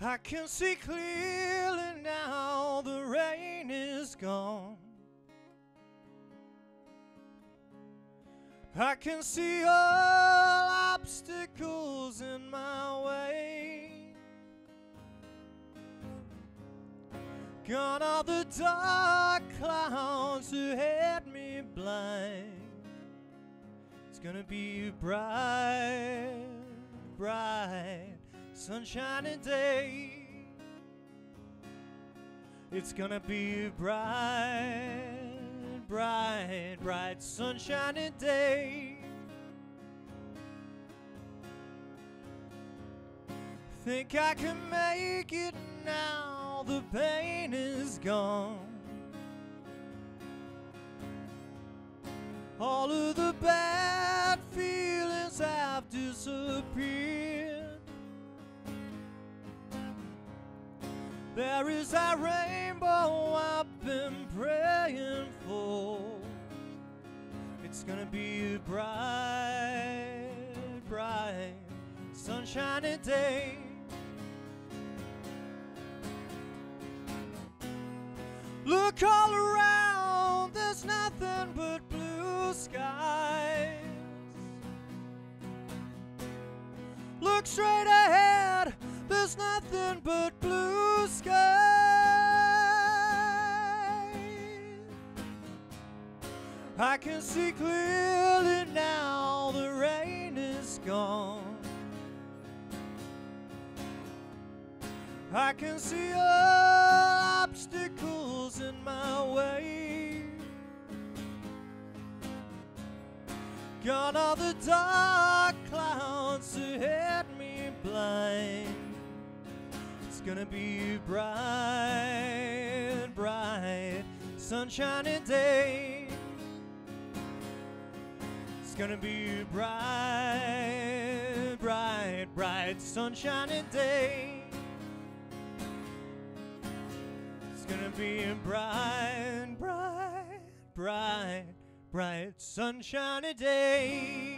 I can see clearly now the rain is gone. I can see all obstacles in my way. Gone are the dark clouds who had me blind. It's gonna be bright, bright, sunshiny day. It's gonna be a bright, bright, bright, sunshiny day. Think I can make it now, the pain is gone. All of the bad feelings have disappeared. There is that rainbow I've been praying for. It's gonna be a bright, bright, sunshiny day. Look all around, there's nothing but blue skies. Look straight ahead, there's nothing but blue skies. I can see clearly now the rain is gone. I can see all obstacles in my way. Gone are the dark clouds that had me blind. It's gonna be bright, bright, sunshiny day. It's gonna be bright, bright, bright, sunshiny day. It's gonna be bright, bright, bright, bright, sunshiny day.